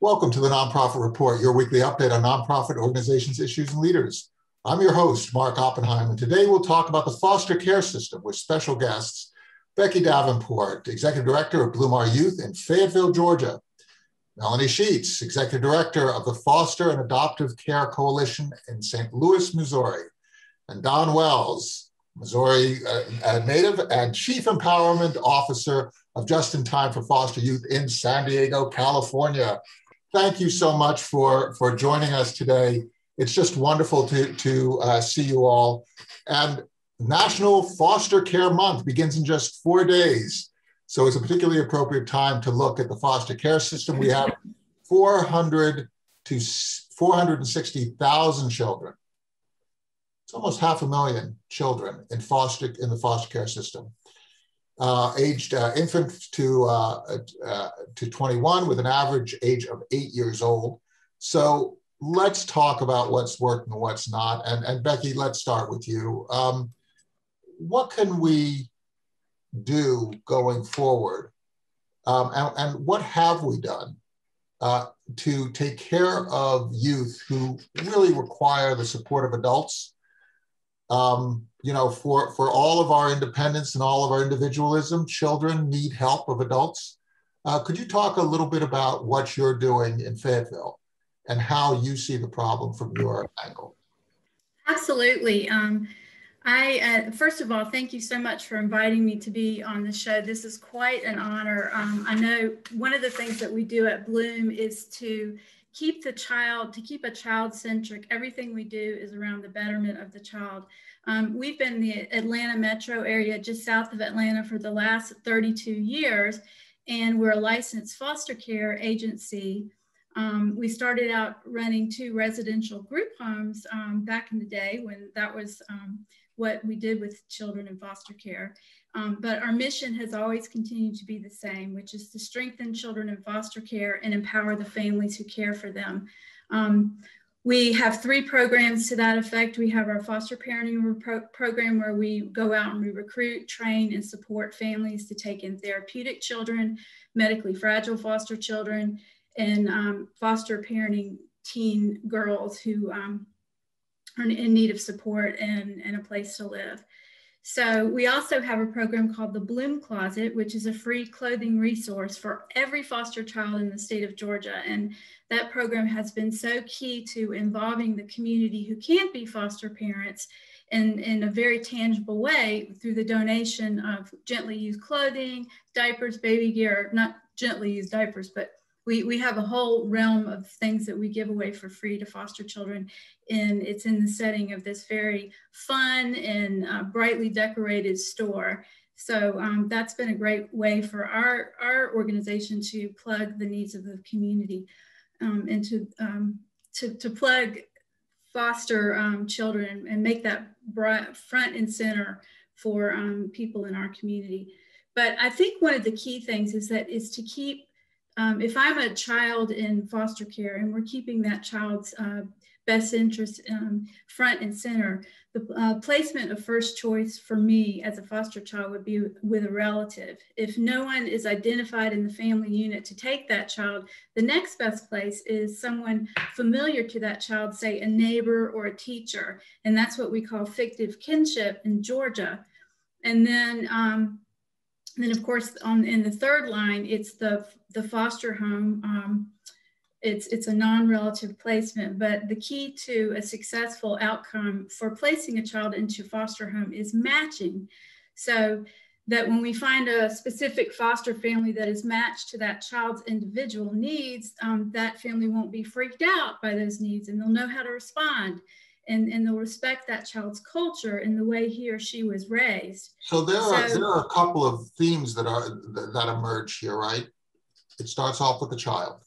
Welcome to the Nonprofit Report, your weekly update on nonprofit organizations, issues, and leaders. I'm your host, Mark Oppenheim, and today we'll talk about the foster care system with special guests Becky Davenport, Executive Director of Bloom Our Youth in Fayetteville, Georgia, Melanie Scheetz, Executive Director of the Foster and Adoptive Care Coalition in St. Louis, Missouri, and Don Wells, Missouri uh, native and Chief Empowerment Officer of Just in Time for Foster Youth in San Diego, California thank you so much for, for joining us today. It's just wonderful to, to uh, see you all. And National Foster Care Month begins in just four days. So it's a particularly appropriate time to look at the foster care system. We have 400 to 460,000 children. It's almost half a million children in foster in the foster care system uh, aged uh, infant to, uh, uh, to 21 with an average age of eight years old. So let's talk about what's worked and what's not. And, and Becky, let's start with you. Um, what can we do going forward? Um, and, and, what have we done uh, to take care of youth who really require the support of adults um, you know, for, for all of our independence and all of our individualism, children need help of adults. Uh, could you talk a little bit about what you're doing in Fayetteville and how you see the problem from your angle? Absolutely. Um, I, uh, first of all, thank you so much for inviting me to be on the show. This is quite an honor. Um, I know one of the things that we do at Bloom is to keep the child, to keep a child centric, everything we do is around the betterment of the child. Um, we've been in the Atlanta metro area, just south of Atlanta, for the last 32 years, and we're a licensed foster care agency. Um, we started out running two residential group homes um, back in the day when that was um, what we did with children in foster care. Um, but our mission has always continued to be the same, which is to strengthen children in foster care and empower the families who care for them. Um, we have three programs to that effect. We have our foster parenting pro program where we go out and we recruit, train, and support families to take in therapeutic children, medically fragile foster children, and um, foster parenting teen girls who um, are in need of support and, and a place to live. So we also have a program called the Bloom Closet, which is a free clothing resource for every foster child in the state of Georgia. And that program has been so key to involving the community who can't be foster parents in, in a very tangible way through the donation of gently used clothing, diapers, baby gear, not gently used diapers, but we, we have a whole realm of things that we give away for free to foster children. And it's in the setting of this very fun and uh, brightly decorated store. So um, that's been a great way for our, our organization to plug the needs of the community um, and to, um, to, to plug foster um, children and make that front and center for um, people in our community. But I think one of the key things is that is to keep um, if I'm a child in foster care and we're keeping that child's uh, best interest um, front and center, the uh, placement of first choice for me as a foster child would be with a relative. If no one is identified in the family unit to take that child, the next best place is someone familiar to that child, say a neighbor or a teacher. And that's what we call fictive kinship in Georgia. And then um, and then of course on in the third line, it's the, the foster home. Um, it's, it's a non-relative placement, but the key to a successful outcome for placing a child into foster home is matching. So that when we find a specific foster family that is matched to that child's individual needs, um, that family won't be freaked out by those needs and they'll know how to respond and, and they'll respect that child's culture and the way he or she was raised. So there are there are a couple of themes that are that emerge here, right? It starts off with the child.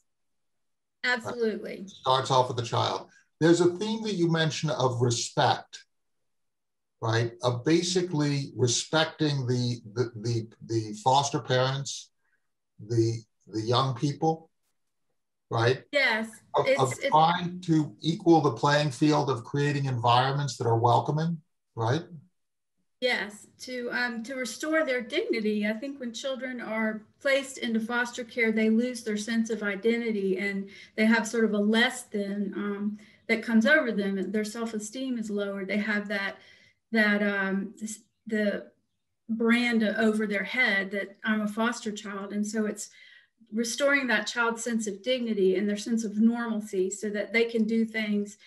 Absolutely. Right? starts off with the child. There's a theme that you mentioned of respect, right? Of basically respecting the the the, the foster parents, the the young people, right? Yes. Of, of trying to equal the playing field of creating environments that are welcoming, right? Yes, to um, to restore their dignity. I think when children are placed into foster care, they lose their sense of identity and they have sort of a less than um, that comes over them. Their self esteem is lowered. They have that that um, the brand over their head that I'm a foster child, and so it's restoring that child's sense of dignity and their sense of normalcy, so that they can do things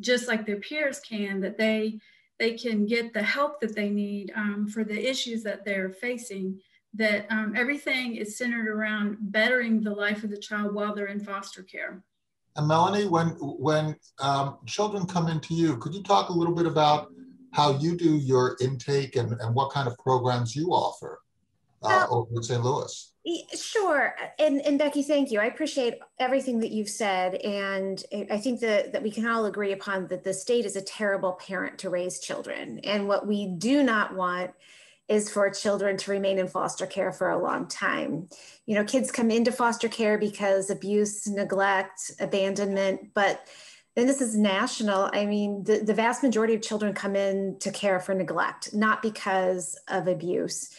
just like their peers can. That they they can get the help that they need um, for the issues that they're facing that um, everything is centered around bettering the life of the child while they're in foster care and melanie when when um, children come into you could you talk a little bit about how you do your intake and, and what kind of programs you offer uh, over in st louis Sure. And, and Becky, thank you. I appreciate everything that you've said. And I think that, that we can all agree upon that the state is a terrible parent to raise children. And what we do not want is for children to remain in foster care for a long time. You know, kids come into foster care because abuse, neglect, abandonment, but then this is national. I mean, the, the vast majority of children come in to care for neglect, not because of abuse.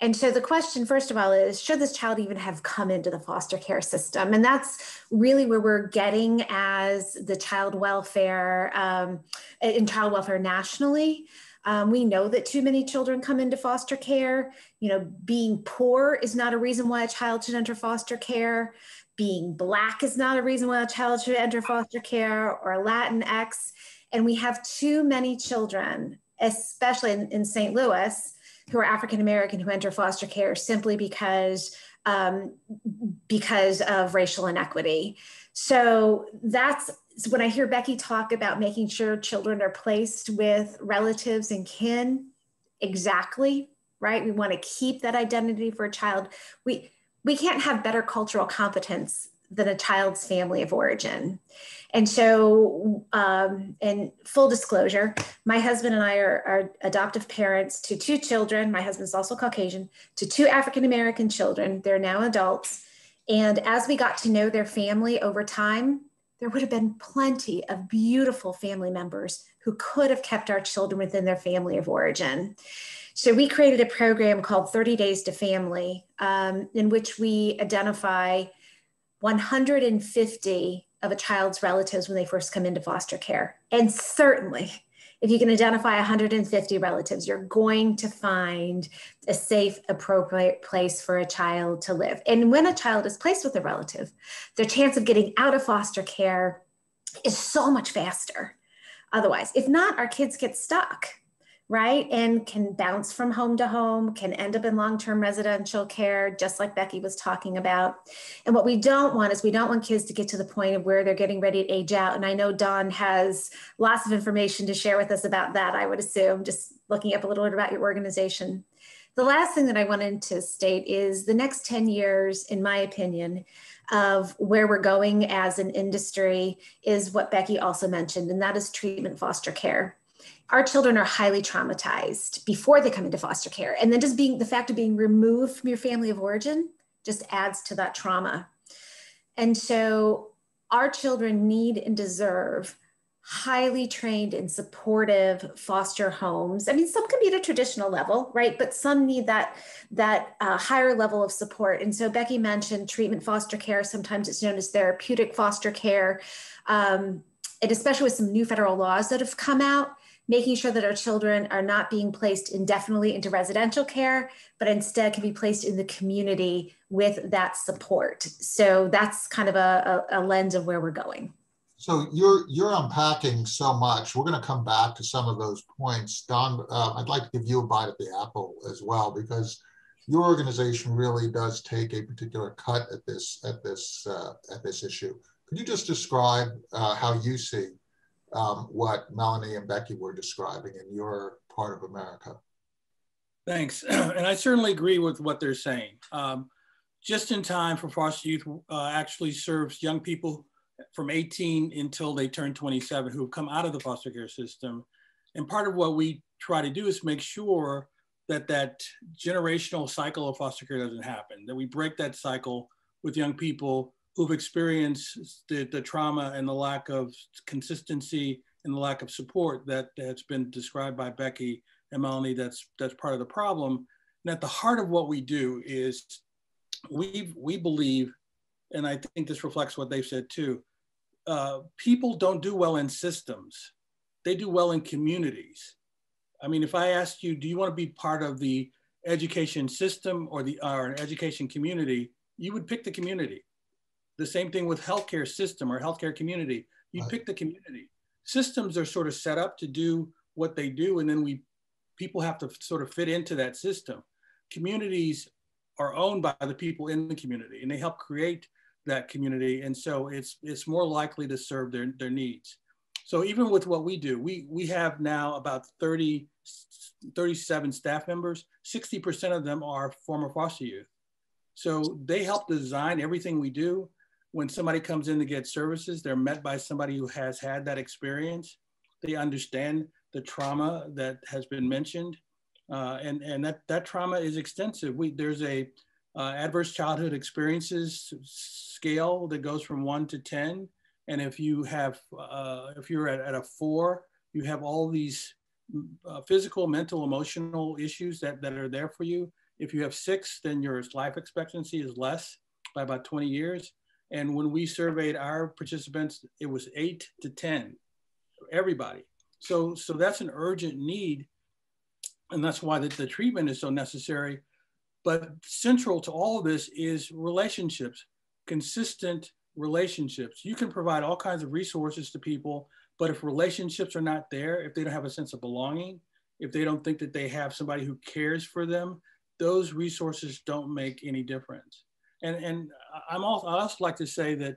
And so the question, first of all, is should this child even have come into the foster care system? And that's really where we're getting as the child welfare um, in child welfare nationally. Um, we know that too many children come into foster care. You know, being poor is not a reason why a child should enter foster care. Being Black is not a reason why a child should enter foster care or Latinx. And we have too many children, especially in, in St. Louis, who are African American who enter foster care simply because um, because of racial inequity. So that's when I hear Becky talk about making sure children are placed with relatives and kin. Exactly right. We want to keep that identity for a child. We we can't have better cultural competence than a child's family of origin. And so, um, in full disclosure, my husband and I are, are, adoptive parents to two children. My husband's also Caucasian, to two African American children. They're now adults. And as we got to know their family over time, there would have been plenty of beautiful family members who could have kept our children within their family of origin. So we created a program called 30 Days to Family, um, in which we identify 150 of a child's relatives when they first come into foster care. And certainly, if you can identify 150 relatives, you're going to find a safe, appropriate place for a child to live. And when a child is placed with a relative, their chance of getting out of foster care is so much faster. Otherwise, if not, our kids get stuck right? And can bounce from home to home, can end up in long term residential care, just like Becky was talking about. And what we don't want is we don't want kids to get to the point of where they're getting ready to age out. And I know Don has lots of information to share with us about that, I would assume, just looking up a little bit about your organization. The last thing that I wanted to state is the next 10 years, in my opinion, of where we're going as an industry is what Becky also mentioned, and that is treatment foster care our children are highly traumatized before they come into foster care. And then just being the fact of being removed from your family of origin just adds to that trauma. And so our children need and deserve highly trained and supportive foster homes. I mean, some can be at a traditional level, right? But some need that that uh, higher level of support. And so Becky mentioned treatment foster care. Sometimes it's known as therapeutic foster care, um, and especially with some new federal laws that have come out making sure that our children are not being placed indefinitely into residential care, but instead can be placed in the community with that support. So that's kind of a, a, a lens of where we're going. So you're you're unpacking so much. We're going to come back to some of those points. Don. uh, I'd like to give you a bite at the apple as well because your organization really does take a particular cut at this at this uh, at this issue. Could you just describe uh, how you see um, what Melanie and Becky were describing in your part of America. Thanks. and I certainly agree with what they're saying. Um, just in time for foster youth uh, actually serves young people from 18 until they turn 27 who have come out of the foster care system. And part of what we try to do is make sure that that generational cycle of foster care doesn't happen, that we break that cycle with young people who've experienced the, the trauma and the lack of consistency and the lack of support that has been described by Becky and Melanie, that's that's part of the problem. And at the heart of what we do is we we believe, and I think this reflects what they've said too. Uh, people don't do well in systems; they do well in communities. I mean, if I asked you, do you want to be part of the education system or the or an education community, you would pick the community. The same thing with healthcare system or healthcare community. You right. pick the community. Systems are sort of set up to do what they do, and then we people have to sort of fit into that system. Communities are owned by the people in the community, and they help create that community, and so it's it's more likely to serve their their needs. So even with what we do, we we have now about 30 37 staff members. 60% of them are former foster youth. So they help design everything we do when somebody comes in to get services, they're met by somebody who has had that experience. They understand the trauma that has been mentioned. Uh, and and that, that trauma is extensive. We, there's a uh, adverse childhood experiences scale that goes from one to 10. And if you have, uh, if you're at, at a four, you have all these uh, physical, mental, emotional issues that, that are there for you. If you have six, then your life expectancy is less by about 20 years. And when we surveyed our participants, it was eight to 10, everybody. So, so that's an urgent need. And that's why the, the treatment is so necessary. But central to all of this is relationships, consistent relationships. You can provide all kinds of resources to people, but if relationships are not there, if they don't have a sense of belonging, if they don't think that they have somebody who cares for them, those resources don't make any difference and and I'm also I also like to say that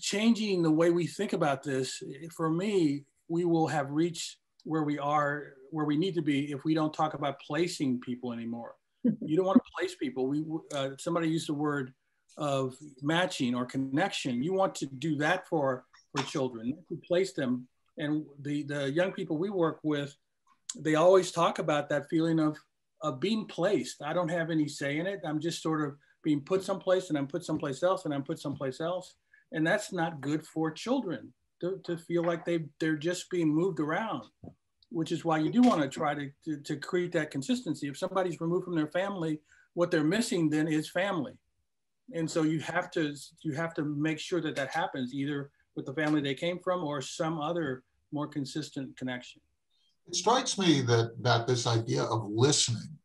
changing the way we think about this, for me, we will have reached where we are, where we need to be, if we don't talk about placing people anymore. you don't want to place people. We uh, somebody used the word of matching or connection. You want to do that for for children, to place them. And the the young people we work with, they always talk about that feeling of of being placed. I don't have any say in it. I'm just sort of being put someplace and I'm put someplace else and I'm put someplace else. And that's not good for children to, to feel like they, they're just being moved around, which is why you do want to try to, to, to create that consistency. If somebody's removed from their family, what they're missing then is family. And so you have to, you have to make sure that that happens either with the family they came from or some other more consistent connection. It strikes me that, that this idea of listening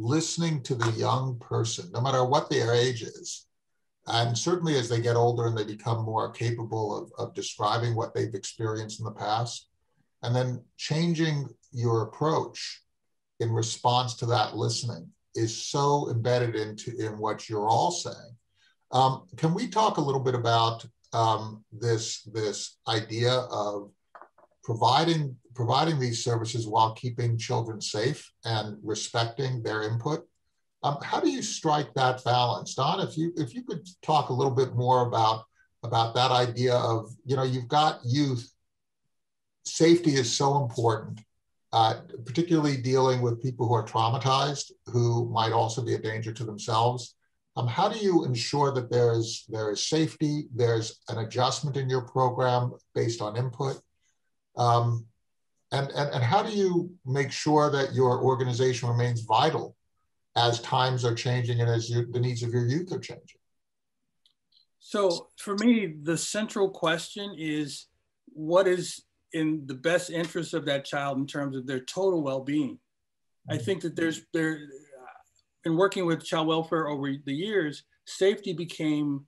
listening to the young person, no matter what their age is. And certainly as they get older and they become more capable of, of describing what they've experienced in the past, and then changing your approach in response to that listening is so embedded into in what you're all saying. Um, can we talk a little bit about um, this this idea of providing providing these services while keeping children safe and respecting their input. Um, how do you strike that balance, Don? If you if you could talk a little bit more about about that idea of you know you've got youth. Safety is so important, uh, particularly dealing with people who are traumatized, who might also be a danger to themselves. Um, how do you ensure that there's there is safety, there's an adjustment in your program based on input, um, and, and, and how do you make sure that your organization remains vital as times are changing and as you, the needs of your youth are changing? So for me, the central question is what is in the best interest of that child in terms of their total well-being? I mm-hmm. think that there's there in working with child welfare over the years, safety became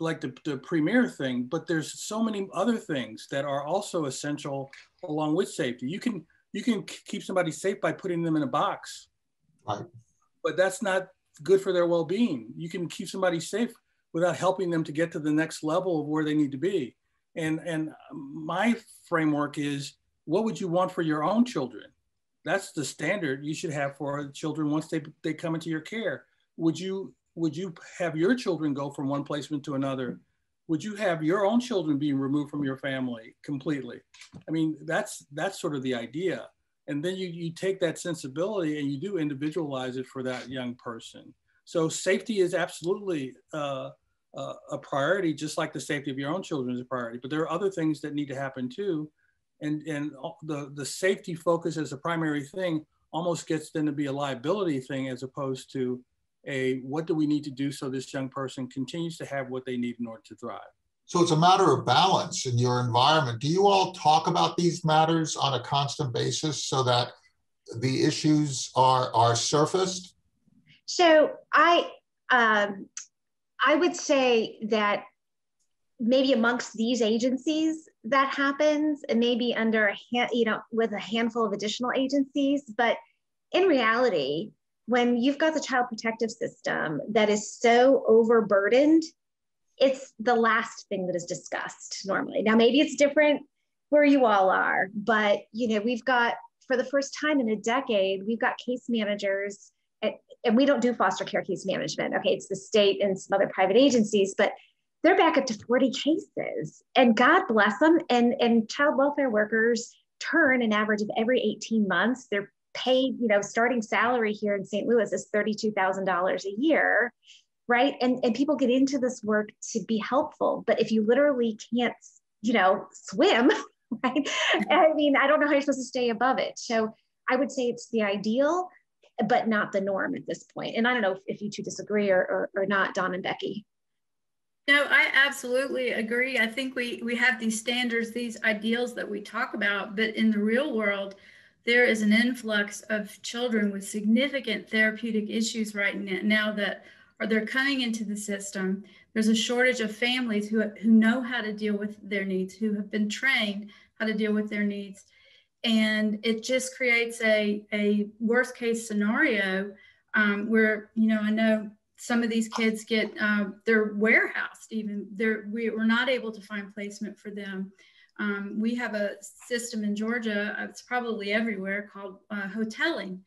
like the, the premier thing, but there's so many other things that are also essential along with safety. You can you can keep somebody safe by putting them in a box, right. but that's not good for their well-being. You can keep somebody safe without helping them to get to the next level of where they need to be. And and my framework is, what would you want for your own children? That's the standard you should have for children once they they come into your care. Would you would you have your children go from one placement to another? Would you have your own children being removed from your family completely? I mean, that's that's sort of the idea. And then you, you take that sensibility and you do individualize it for that young person. So safety is absolutely uh, uh, a priority, just like the safety of your own children is a priority. But there are other things that need to happen too. and, and the, the safety focus as a primary thing almost gets then to be a liability thing as opposed to a what do we need to do so this young person continues to have what they need in order to thrive. So it's a matter of balance in your environment. Do you all talk about these matters on a constant basis so that the issues are are surfaced? So I um, I would say that maybe amongst these agencies that happens, and maybe under a hand, you know, with a handful of additional agencies. But in reality, when you've got the child protective system that is so overburdened, it's the last thing that is discussed normally. Now, maybe it's different where you all are, but you know, we've got for the first time in a decade, we've got case managers, and, and we don't do foster care case management. Okay, it's the state and some other private agencies, but they're back up to 40 cases. And God bless them. And, and child welfare workers turn an average of every 18 months. They're paid, you know, starting salary here in St. Louis is $32,000 a year, right? And, and people get into this work to be helpful. But if you literally can't, you know, swim, right? Mm-hmm. I mean, I don't know how you're supposed to stay above it. So I would say it's the ideal, but not the norm at this point. And I don't know if, if you two disagree or, or, or not, Don and Becky. No, I absolutely agree. I think we we have these standards, these ideals that we talk about, but in the real world, there is an influx of children with significant therapeutic issues right now that are they're coming into the system. There's a shortage of families who who know how to deal with their needs, who have been trained how to deal with their needs, and it just creates a a worst case scenario um, where you know I know some of these kids get um, they're warehoused even they're we, we're not able to find placement for them um, we have a system in georgia uh, it's probably everywhere called uh, hoteling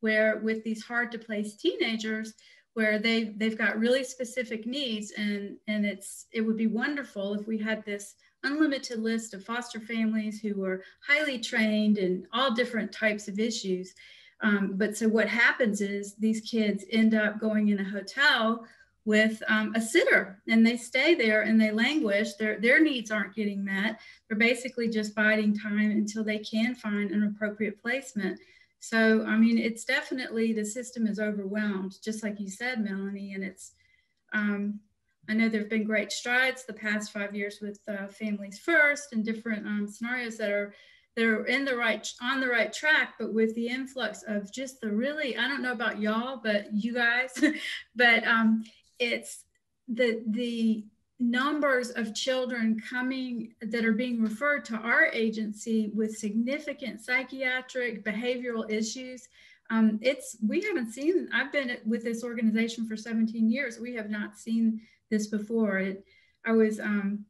where with these hard to place teenagers where they they've got really specific needs and and it's it would be wonderful if we had this unlimited list of foster families who were highly trained in all different types of issues. Um, but so what happens is these kids end up going in a hotel with um, a sitter and they stay there and they languish. Their, their needs aren't getting met. They're basically just biding time until they can find an appropriate placement. So, I mean, it's definitely the system is overwhelmed, just like you said, Melanie. And it's, um, I know there have been great strides the past five years with uh, Families First and different um, scenarios that are they're in the right on the right track but with the influx of just the really i don't know about y'all but you guys but um it's the the numbers of children coming that are being referred to our agency with significant psychiatric behavioral issues um, it's we haven't seen i've been with this organization for 17 years. We have not seen this before. It i was um,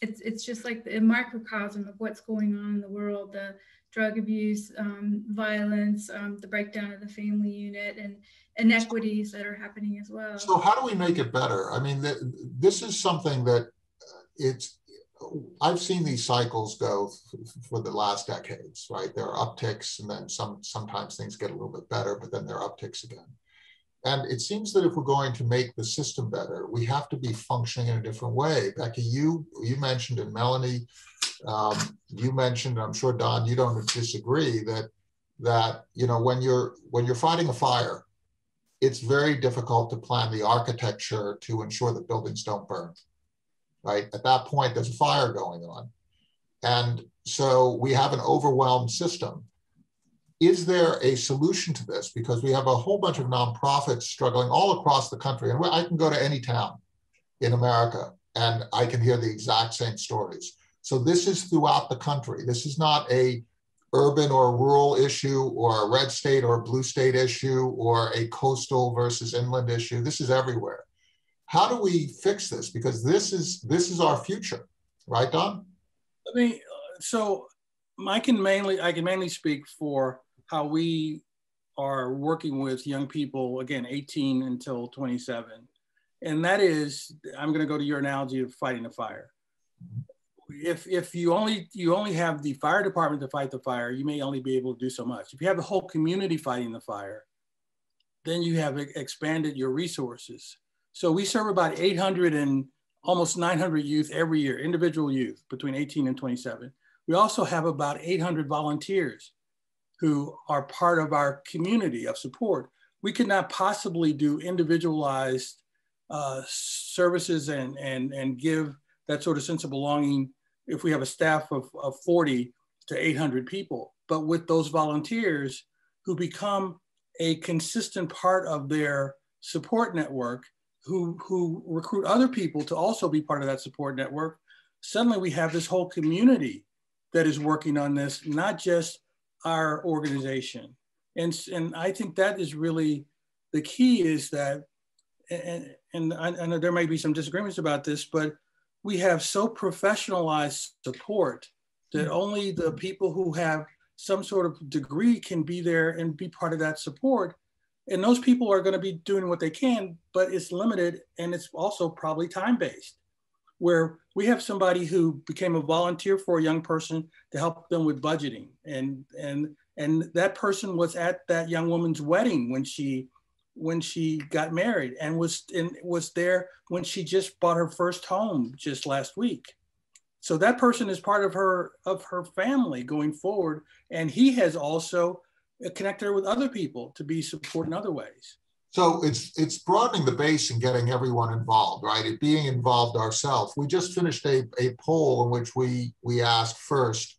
it's it's just like a microcosm of what's going on in the world the drug abuse um, violence um, the breakdown of the family unit and inequities that are happening as well. So how do we make it better? I mean th- this is something that uh, it's i've seen these cycles go for the last decades right? There are upticks and then some sometimes things get a little bit better but then there are upticks again. And it seems that if we're going to make the system better, we have to be functioning in a different way. Becky, you you mentioned, and Melanie, um, you mentioned, I'm sure Don, you don't disagree that that you know when you're when you're fighting a fire, it's very difficult to plan the architecture to ensure that buildings don't burn. Right at that point, there's a fire going on, and so we have an overwhelmed system is there a solution to this? Because we have a whole bunch of nonprofits struggling all across the country. And I can go to any town in America and I can hear the exact same stories. So this is throughout the country. This is not a urban or rural issue or a red state or blue state issue or a coastal versus inland issue. This is everywhere. How do we fix this? Because this is this is our future, right, Don? I mean, so I can mainly I can mainly speak for how we are working with young people, again, 18 until 27. And that is, I'm going to go to your analogy of fighting a fire. If, if you only you only have the fire department to fight the fire, you may only be able to do so much. If you have the whole community fighting the fire, then you have expanded your resources. So we serve about 800 and almost 900 youth every year, individual youth between 18 and 27. We also have about 800 volunteers who are part of our community of support. We could not possibly do individualized uh, services and, and, and give that sort of sense of belonging if we have a staff of, of 40 to 800 people. But with those volunteers who become a consistent part of their support network, who, who recruit other people to also be part of that support network, suddenly we have this whole community that is working on this, not just our organization. And, and I think that is really the key is that, and, and I, I know there might be some disagreements about this, but we have so professionalized support that mm. only the people who have some sort of degree can be there and be part of that support. And those people are going to be doing what they can, but it's limited and it's also probably time based. Where we have somebody who became a volunteer for a young person to help them with budgeting, and and and that person was at that young woman's wedding when she when she got married and was in, was there when she just bought her first home just last week. So that person is part of her of her family going forward, and he has also connected her with other people to be support in other ways. So it's it's broadening the base and getting everyone involved, right? It being involved ourselves. We just finished a, a poll in which we we asked first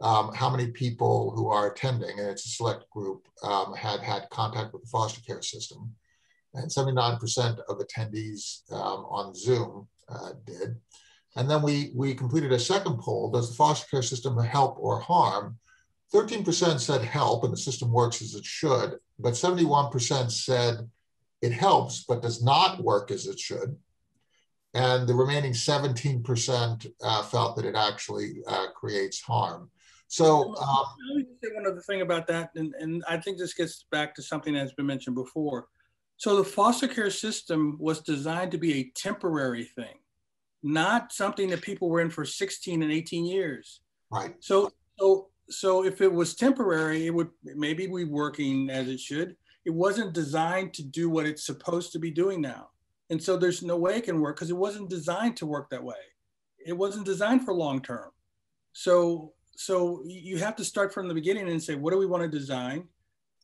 um, how many people who are attending, and it's a select group, um, had had contact with the foster care system. And 79% of attendees um, on Zoom uh, did. And then we, we completed a second poll, does the foster care system help or harm? 13% said help and the system works as it should, but 71% said it helps but does not work as it should. And the remaining 17% uh, felt that it actually uh, creates harm. So, um, let me say one other thing about that, and, and I think this gets back to something that's been mentioned before. So, the foster care system was designed to be a temporary thing, not something that people were in for 16 and 18 years. Right. So, so, so if it was temporary, it would maybe be working as it should. It wasn't designed to do what it's supposed to be doing now, and so there's no way it can work because it wasn't designed to work that way. It wasn't designed for long term. So so you have to start from the beginning and say, what do we want to design?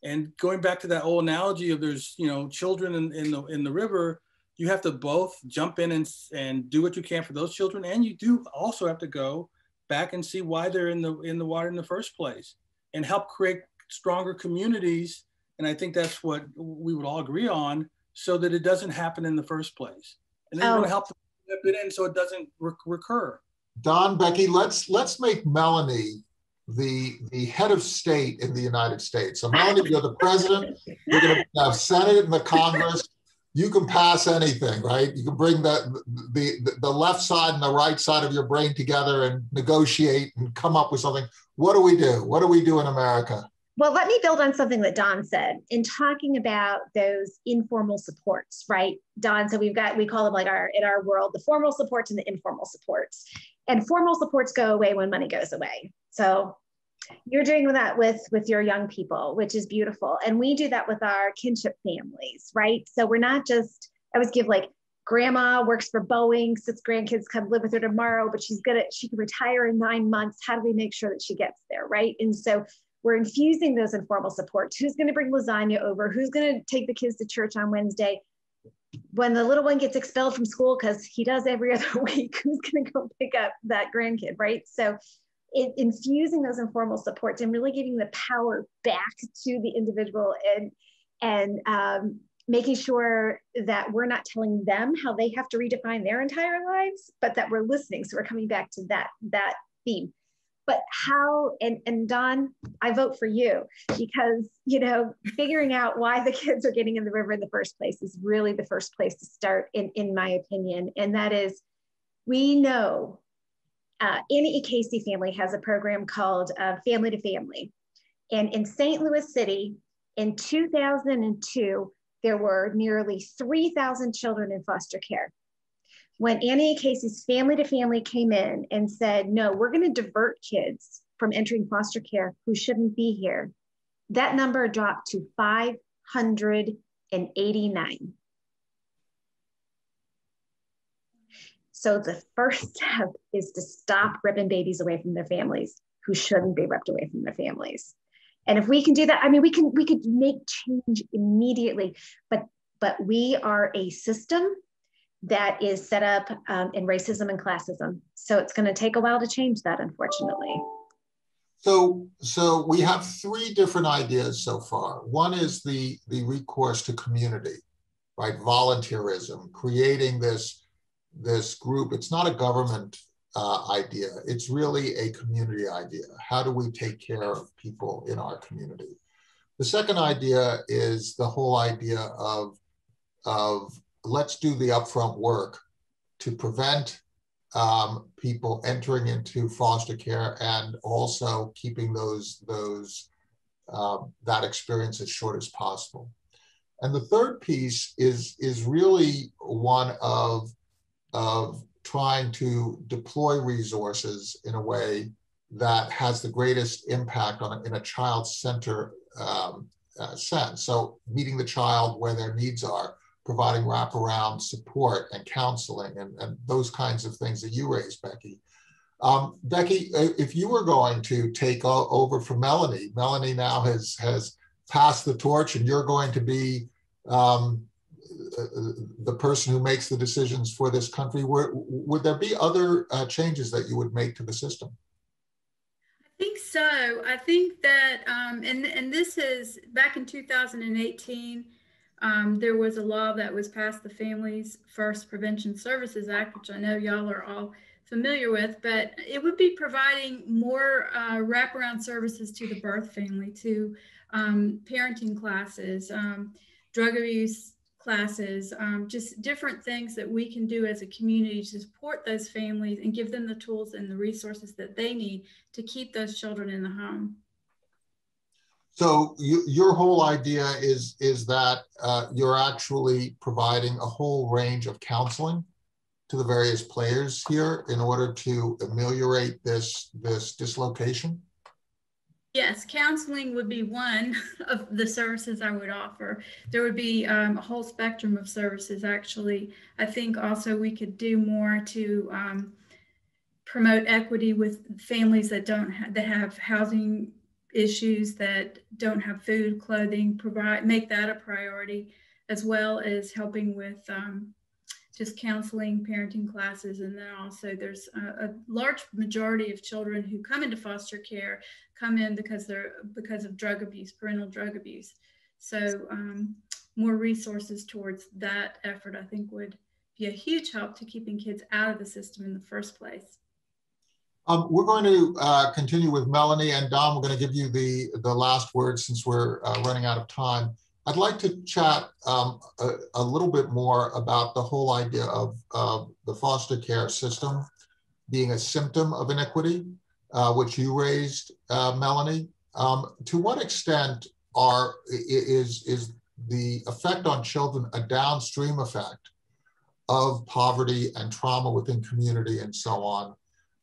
And going back to that old analogy of there's, you know, children in, in the in the river, you have to both jump in and, and do what you can for those children. And you do also have to go back and see why they're in the in the water in the first place and help create stronger communities. And I think that's what we would all agree on so that it doesn't happen in the first place. And then oh. you want to oh. help them it in so it doesn't re- recur. Don, Becky, let's let's make Melanie the the head of state in the United States. So Melanie, you're the president. You're going to have Senate and the Congress. You can pass anything, right? You can bring the, the the left side and the right side of your brain together and negotiate and come up with something. What do we do? What do we do in America? Well, let me build on something that Don said in talking about those informal supports, right? Don, so we've got, we call them like our, in our world, the formal supports and the informal supports. And formal supports go away when money goes away. So you're doing that with with your young people which is beautiful and we do that with our kinship families right so we're not just i always give like grandma works for boeing six grandkids come live with her tomorrow but she's gonna she can retire in nine months how do we make sure that she gets there right and so we're infusing those informal supports. Who's going to bring lasagna over? Who's going to take the kids to church on Wednesday? When the little one gets expelled from school, because he does every other week, who's going to go pick up that grandkid, right? So, it, infusing those informal supports and really giving the power back to the individual and and um, making sure that we're not telling them how they have to redefine their entire lives, but that we're listening. So we're coming back to that that theme but how and and don i vote for you because you know figuring out why the kids are getting in the river in the first place is really the first place to start in in my opinion and that is we know uh, Annie Casey family has a program called uh, Family to Family. And in St. Louis City in 2002, there were nearly 3,000 children in foster care when Annie Casey's family to family came in and said, no, we're going to divert kids from entering foster care who shouldn't be here, that number dropped to 589. So the first step is to stop ripping babies away from their families who shouldn't be ripped away from their families. And if we can do that, I mean, we can we could make change immediately. But but we are a system that is set up um, in racism and classism. So it's going to take a while to change that, unfortunately. So, so we have three different ideas so far. One is the the recourse to community, right? Volunteerism, creating this this group. It's not a government uh, idea. It's really a community idea. How do we take care of people in our community? The second idea is the whole idea of of let's do the upfront work to prevent um, people entering into foster care and also keeping those those um, that experience as short as possible. And the third piece is is really one of of trying to deploy resources in a way that has the greatest impact on in a child center um, uh, sense. So meeting the child where their needs are, providing wraparound support and counseling and, and those kinds of things that you raised, Becky. Um, Becky, uh, if you were going to take over for Melanie, Melanie now has has passed the torch, and you're going to be um, the person who makes the decisions for this country. Were, would there be other uh, changes that you would make to the system? I think so. I think that, um, and and this is back in 2018 um, there was a law that was passed, the Families First Prevention Services Act, which I know y'all are all familiar with, but it would be providing more uh, wraparound services to the birth family, to um, parenting classes, um, drug abuse classes, um, just different things that we can do as a community to support those families and give them the tools and the resources that they need to keep those children in the home. So you, your whole idea is is that uh, you're actually providing a whole range of counseling to the various players here in order to ameliorate this this dislocation. Yes, counseling would be one of the services I would offer. There would be um, a whole spectrum of services. Actually, I think also we could do more to um, promote equity with families that don't ha- that have housing issues that don't have food, clothing, provide make that a priority, as well as helping with um, just counseling, parenting classes, and then also there's a, a, large majority of children who come into foster care come in because they're because of drug abuse, parental drug abuse. So um, more resources towards that effort, I think, would be a huge help to keeping kids out of the system in the first place. Um, we're going to uh, continue with Melanie and Don. We're going to give you the, the last word since we're uh, running out of time. I'd like to chat um, a, a, little bit more about the whole idea of uh, the foster care system being a symptom of inequity, uh, which you raised, uh, Melanie. Um, to what extent are is is the effect on children a downstream effect of poverty and trauma within community and so on?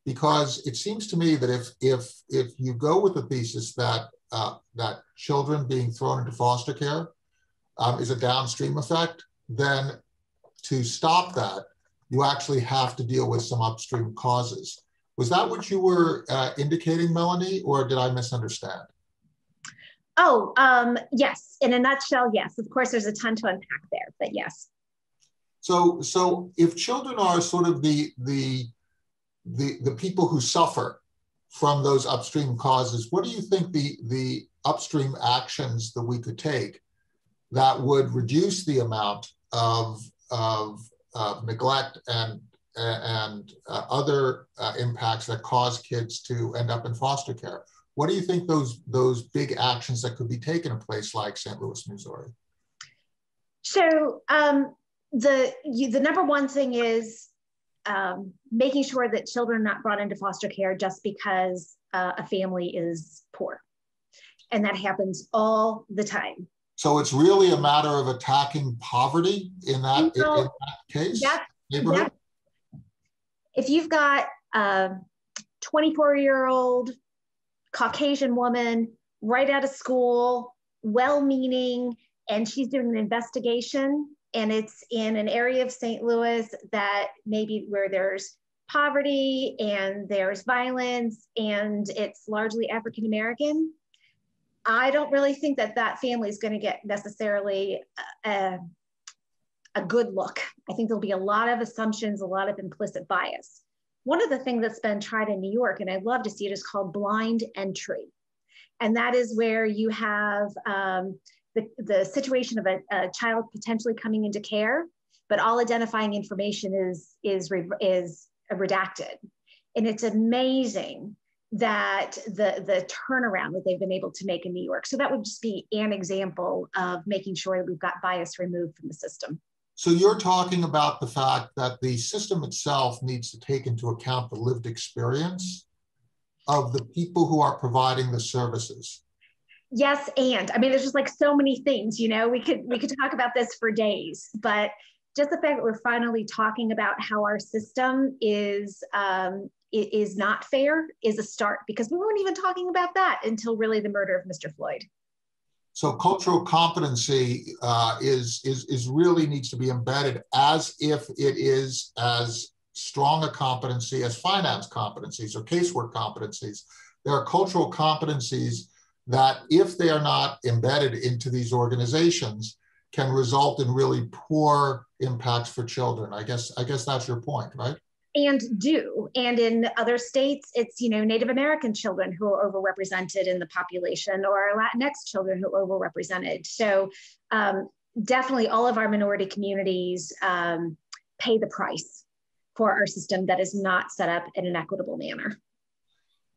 Because it seems to me that if if if you go with the thesis that uh, that children being thrown into foster care um, is a downstream effect, then to stop that, you actually have to deal with some upstream causes. Was that what you were uh, indicating, Melanie, or did I misunderstand? Oh, um, yes. In a nutshell, yes. Of course, there's a ton to unpack there, but yes. So, so if children are sort of the the the, the people who suffer from those upstream causes, what do you think the, the upstream actions that we could take that would reduce the amount of, of, of neglect and, and uh, other uh, impacts that cause kids to end up in foster care? What do you think those, those big actions that could be taken in a place like St. Louis, Missouri? So um, the, you, the number one thing is um, making sure that children are not brought into foster care just because uh, a family is poor. And that happens all the time. So it's really a matter of attacking poverty in that, know, in, that case? That, that, if you've got a 24 year old Caucasian woman right out of school, well meaning, and she's doing an investigation and it's in an area of St. Louis that maybe where there's poverty and there's violence and it's largely African American, I don't really think that that family is going to get necessarily a, a good look. I think there'll be a lot of assumptions, a lot of implicit bias. One of the things that's been tried in New York, and I'd love to see it, is called blind entry. And that is where you have um, the, the situation of a, a, child potentially coming into care, but all identifying information is, is, is redacted. And it's amazing that the, the turnaround that they've been able to make in New York. So that would just be an example of making sure that we've got bias removed from the system. So you're talking about the fact that the system itself needs to take into account the lived experience of the people who are providing the services. Yes, and I mean, there's just like so many things. You know, we could we could talk about this for days, but just the fact that we're finally talking about how our system is um, is not fair is a start because we weren't even talking about that until really the murder of Mr. Floyd. So cultural competency uh, is, is, is really needs to be embedded as if it is as strong a competency as finance competencies or casework competencies. There are cultural competencies that, if they are not embedded into these organizations, can result in really poor impacts for children. I guess I guess that's your point, right? And do. And in other states, it's you know Native American children who are overrepresented in the population, or Latinx children who are overrepresented. So um, definitely, all of our minority communities um, pay the price for our system that is not set up in an equitable manner.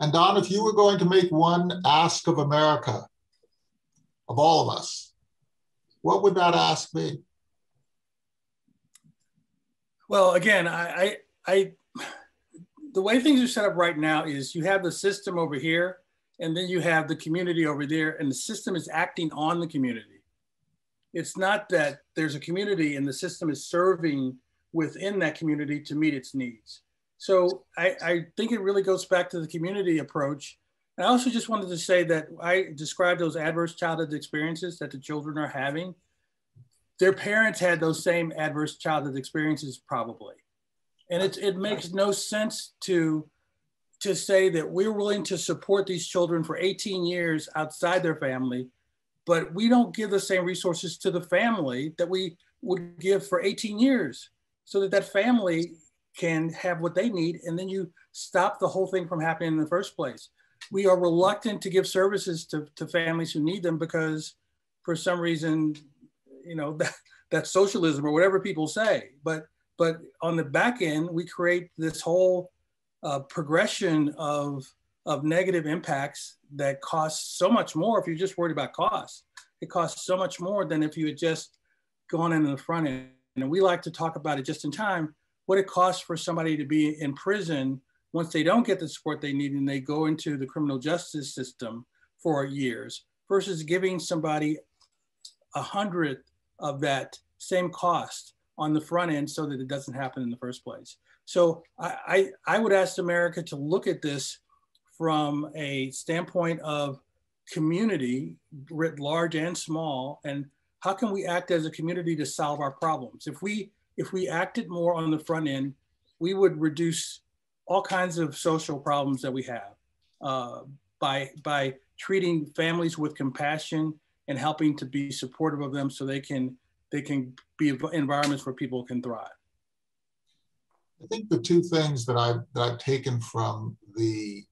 And Don, if you were going to make one ask of America, of all of us, what would that ask be? Well, again, I, I, I, the way things are set up right now is you have the system over here, and then you have the community over there, and the system is acting on the community. It's not that there's a community and the system is serving within that community to meet its needs. So I, I think it really goes back to the community approach. And I also just wanted to say that I described those adverse childhood experiences that the children are having. Their parents had those same adverse childhood experiences probably. And it, it makes no sense to, to say that we're willing to support these children for 18 years outside their family, but we don't give the same resources to the family that we would give for 18 years so that that family can have what they need and then you stop the whole thing from happening in the first place. We are reluctant to give services to, to families who need them because for some reason you know that, that's socialism or whatever people say. But but on the back end we create this whole uh, progression of of negative impacts that cost so much more if you're just worried about costs. It costs so much more than if you had just gone in the front end. And we like to talk about it just in time, what it costs for somebody to be in prison once they don't get the support they need and they go into the criminal justice system for years versus giving somebody a hundredth of that same cost on the front end so that it doesn't happen in the first place. So I, I, I would ask America to look at this from a standpoint of community writ large and small and how can we act as a community to solve our problems? If we if we acted more on the front end, we would reduce all kinds of social problems that we have uh, by by treating families with compassion and helping to be supportive of them so they can they can be environments where people can thrive. I think the two things that I've that I've taken from the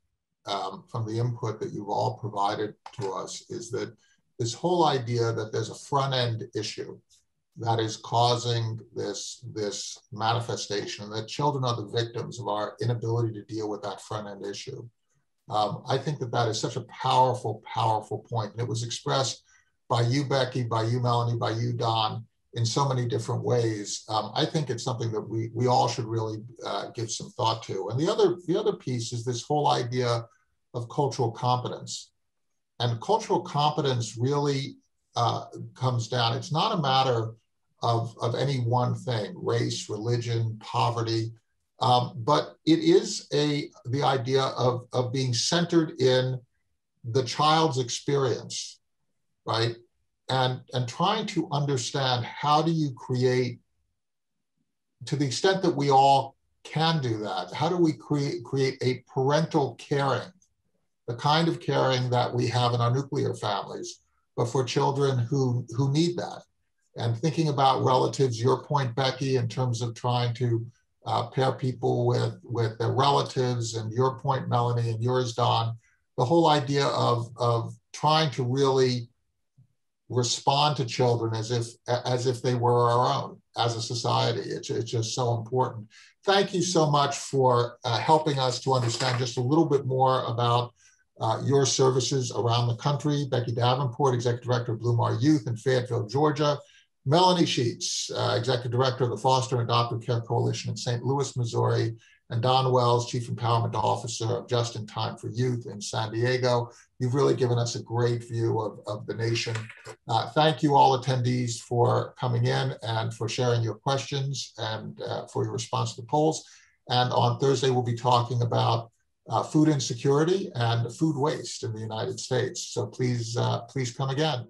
um, from the input that you've all provided to us is that this whole idea that there's a front end issue that is causing this, this manifestation, that children are the victims of our inability to deal with that front end issue. Um, I think that that is such a powerful, powerful point. And it was expressed by you, Becky, by you, Melanie, by you, Don, in so many different ways. Um, I think it's something that we, we all should really uh, give some thought to. And the other, the other piece is this whole idea of cultural competence. And cultural competence really uh, comes down, it's not a matter of, of any one thing, race, religion, poverty, um, but it is a, the idea of, of being centered in the child's experience, right? and, and trying to understand how do you create, to the extent that we all can do that, how do we create, create a parental caring, the kind of caring that we have in our nuclear families, but for children who, who need that. And thinking about relatives, your point, Becky, in terms of trying to uh, pair people with, with their relatives, and your point, Melanie, and yours, Don, the whole idea of, of trying to really respond to children as if as if they were our own as a society. It's, it's just so important. Thank you so much for uh, helping us to understand just a little bit more about uh, your services around the country. Becky Davenport, Executive Director of Bloom Our Youth in Fayetteville, Georgia. Melanie Scheetz, uh, Executive Director of the Foster and Adoptive Care Coalition in St. Louis, Missouri, and Don Wells, Chief Empowerment Officer of Just in Time for Youth in San Diego. You've really given us a great view of, of the nation. Uh, thank you all attendees for coming in and for sharing your questions and uh, for your response to the polls. And on Thursday, we'll be talking about uh, food insecurity and food waste in the United States. So please, uh, please come again.